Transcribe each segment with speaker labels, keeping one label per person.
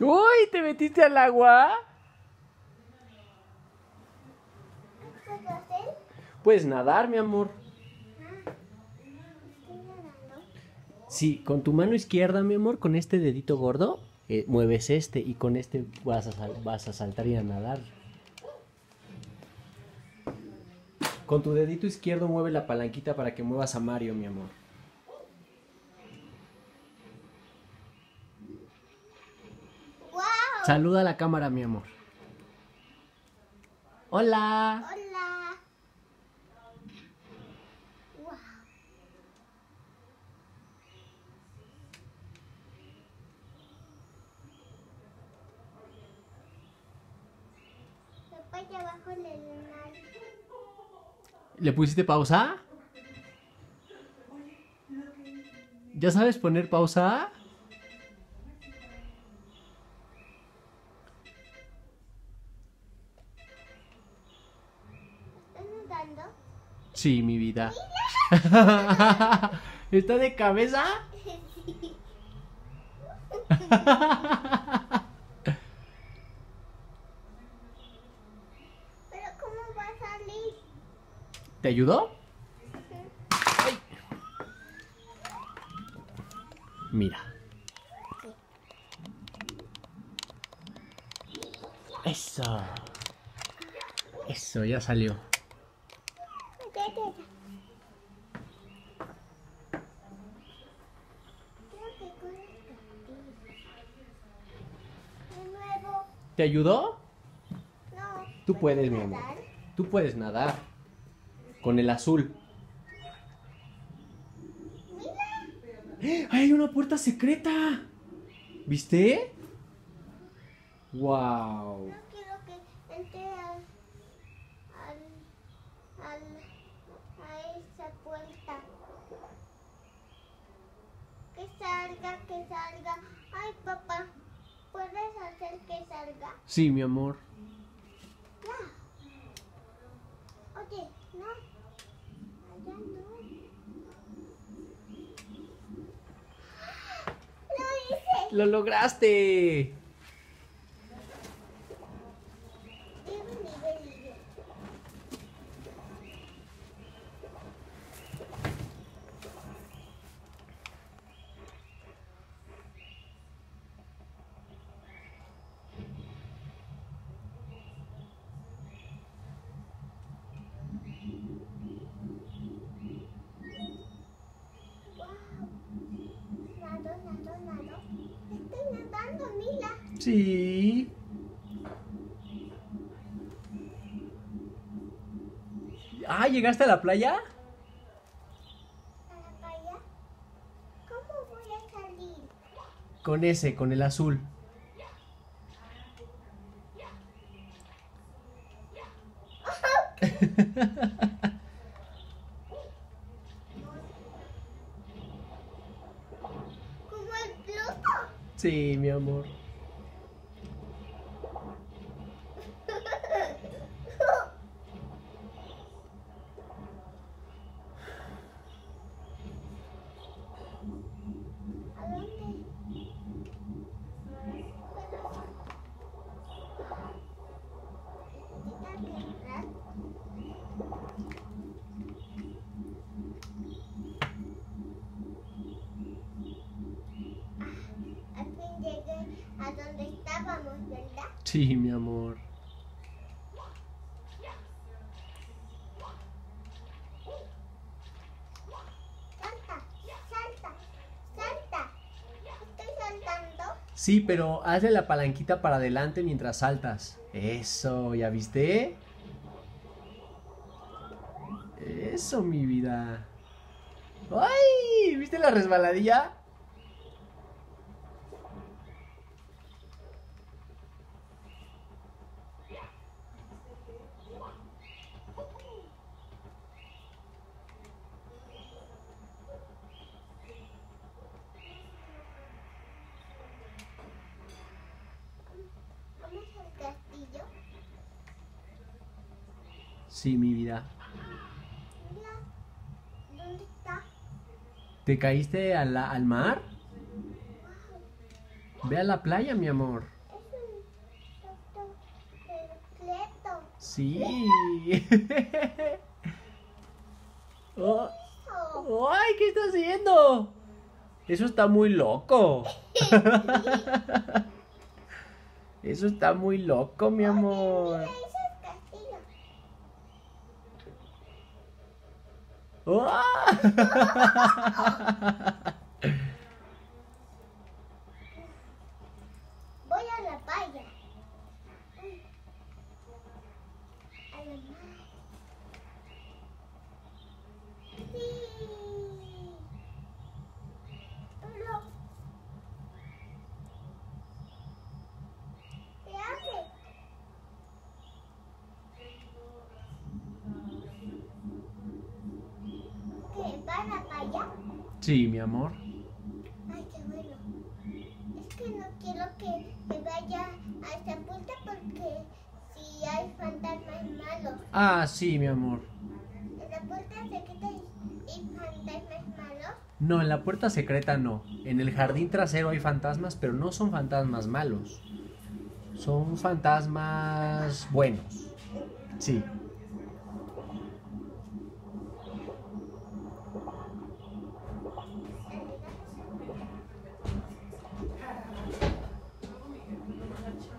Speaker 1: ¡Uy! ¿Te metiste al agua? Puedes nadar, mi amor. Sí, con tu mano izquierda, mi amor, con este dedito gordo, eh, mueves este y con este vas a, vas a saltar y a nadar. Con tu dedito izquierdo mueve la palanquita para que muevas a Mario, mi amor.
Speaker 2: ¡Wow!
Speaker 1: Saluda a la cámara, mi amor. Hola.
Speaker 2: Hola. Abajo en el mar.
Speaker 1: ¿Le pusiste pausa? ¿Ya sabes poner pausa? Sí, mi vida. ¿Está de cabeza?
Speaker 2: ¿Pero cómo va a salir?
Speaker 1: ¿Te ayudó? Ay. Mira. Eso. Eso, ya salió.
Speaker 2: Ya, ya, ya. Creo que con el castillo. De nuevo.
Speaker 1: ¿Te ayudó?
Speaker 2: No.
Speaker 1: Tú
Speaker 2: ¿puedo
Speaker 1: puedes, mi amor.
Speaker 2: nadar?
Speaker 1: Tú puedes nadar. Con el azul. ¡Eh! ¡Hay una puerta secreta! ¿Viste? ¡Wow!
Speaker 2: No quiero que entre al, al, al, a esa puerta. Que salga, que salga. Ay, papá, ¿puedes hacer que salga?
Speaker 1: Sí, mi amor.
Speaker 2: ¡Lo
Speaker 1: lograste! Sí. Ah, ¿llegaste a la playa?
Speaker 2: a la playa. ¿Cómo voy a salir?
Speaker 1: Con ese, con el azul.
Speaker 2: Como el Pluto.
Speaker 1: Sí, mi amor.
Speaker 2: ¿A dónde? Necesita que entrar. Ah, Al fin llegué a donde estábamos, ¿verdad?
Speaker 1: Sí, mi amor.
Speaker 2: Salta, salta, salta. Estoy saltando.
Speaker 1: Sí, pero hazle la palanquita para adelante mientras saltas. Eso, ¿ya viste? Eso, mi vida. ¡Ay! ¿Viste la resbaladilla?
Speaker 2: Vamos al castillo.
Speaker 1: Sí, mi vida.
Speaker 2: ¿dónde está?
Speaker 1: ¿Te caíste a la- al mar? Ve a la playa, mi amor. Sí. Oh, ¡Ay, qué está haciendo! Eso está muy loco. Eso está muy loco, mi amor.
Speaker 2: Mira, ese es castillo. Voy a la playa. A la mar. Sí. Pero... ¿Qué hace? ¿Qué? ¿Va a la playa?
Speaker 1: Sí, mi amor.
Speaker 2: Ay, qué bueno. Es que no quiero que me vaya a esta puerta porque si hay fantasmas malos.
Speaker 1: Ah, sí, mi amor.
Speaker 2: En la puerta secreta hay hay fantasmas malos.
Speaker 1: No, en la puerta secreta no. En el jardín trasero hay fantasmas, pero no son fantasmas malos. Son fantasmas buenos. Sí.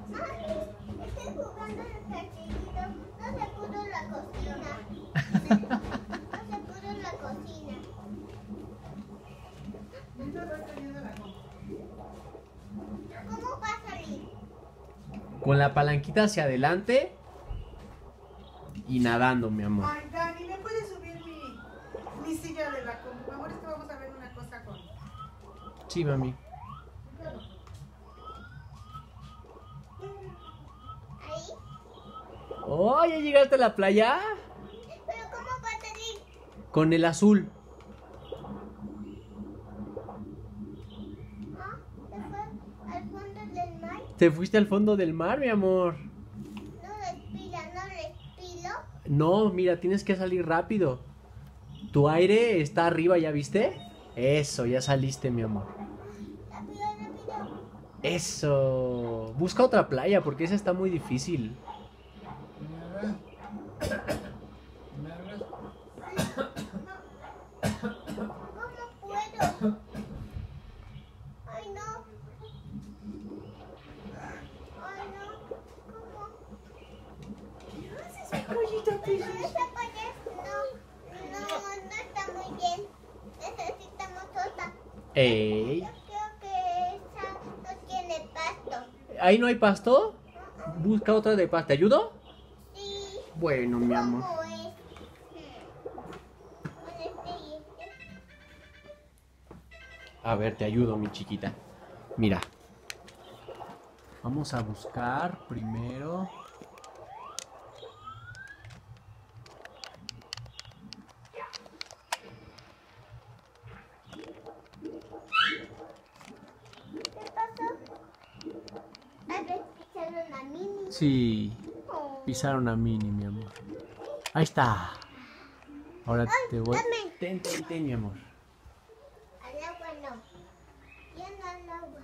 Speaker 2: Mami, estoy jugando en el jardinito. No se pudo la cocina. No se pudo la cocina. ¿Cómo va a salir?
Speaker 1: Con la palanquita hacia adelante y nadando, mi amor.
Speaker 3: Ay, Dani, ¿me puedes subir mi, mi silla de la compu? Ahora es que vamos a ver una cosa con...
Speaker 1: Sí, mami.
Speaker 2: Ahí.
Speaker 1: Oh, ¿ya llegaste a la playa?
Speaker 2: ¿Pero cómo va a salir?
Speaker 1: Con el azul.
Speaker 2: ¿Ah? ¿Se fue al fondo del mar?
Speaker 1: Te fuiste al fondo del mar, mi amor.
Speaker 2: No respira, no respiro.
Speaker 1: No, mira, tienes que salir rápido. Tu aire está arriba, ¿ya viste? Eso, ya saliste, mi amor.
Speaker 2: Rápido, rápido.
Speaker 1: Eso. Busca otra playa porque esa está muy difícil.
Speaker 2: ¿Cómo puedo? Ay, no. Ay, no. ¿Cómo?
Speaker 3: ¿Qué haces, mi pollito
Speaker 2: No, no, no está muy bien. Necesitamos otra.
Speaker 1: Ey.
Speaker 2: Yo creo que esa no tiene pasto.
Speaker 1: ¿Ahí no hay pasto? Busca otra de pasto. ¿Te ayudo?
Speaker 2: Sí.
Speaker 1: Bueno, mi amor. A ver, te ayudo, mi chiquita. Mira. Vamos a buscar primero.
Speaker 2: ¿Qué pasó? A ver, pisaron a Mini.
Speaker 1: Sí, pisaron a Mini, mi amor. Ahí está. Ahora te voy. Ten, ten, ten, mi amor.
Speaker 2: Al agua no. Ya no al agua.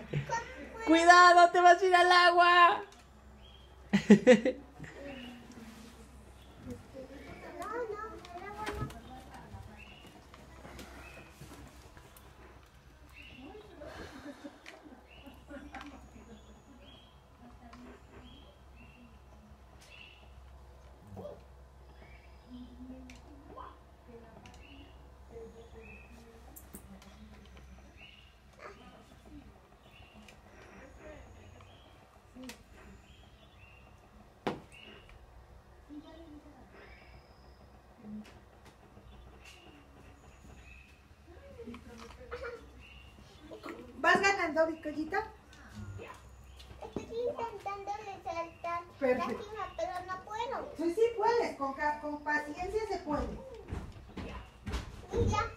Speaker 1: ¡Cuidado, te vas a ir al agua!
Speaker 2: No, no, al agua no.
Speaker 3: ¿Vas ganando, Vicollita?
Speaker 2: Estoy intentándole saltar
Speaker 3: Perfecto.
Speaker 2: lástima, pero no puedo.
Speaker 3: Sí, sí puedes, con, con paciencia se puede.
Speaker 2: Y ya.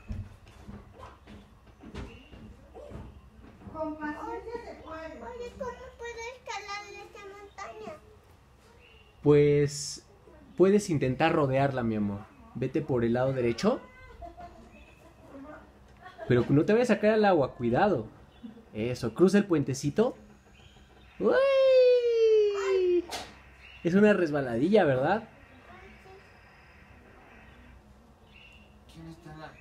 Speaker 3: Con paciencia se puede.
Speaker 2: Oye, ¿cómo puedo escalar esta montaña?
Speaker 1: Pues puedes intentar rodearla, mi amor. Vete por el lado derecho. Pero no te vayas a caer al agua, cuidado. Eso, cruza el puentecito. ¡Uy! Es una resbaladilla, ¿verdad?
Speaker 4: ¿Quién está?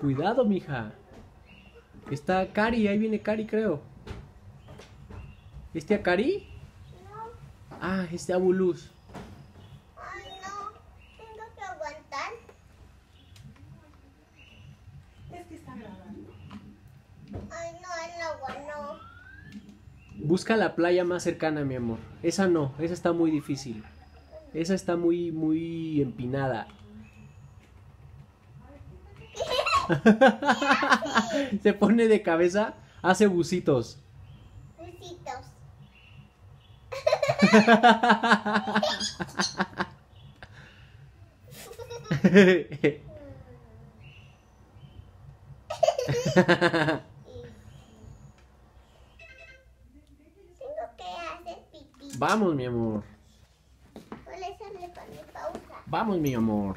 Speaker 1: Cuidado, mija. Está Cari, ahí viene Cari, creo. ¿Este a Cari? Ah, este a Bulus.
Speaker 2: ay no, tengo que aguantar.
Speaker 3: Es que está grabando.
Speaker 2: Ay no, el agua no.
Speaker 1: Busca la playa más cercana, mi amor. Esa no, esa está muy difícil. Esa está muy, muy empinada. Se pone de cabeza, hace bucitos.
Speaker 2: Besitos.
Speaker 1: Vamos, mi amor. Vamos, mi amor.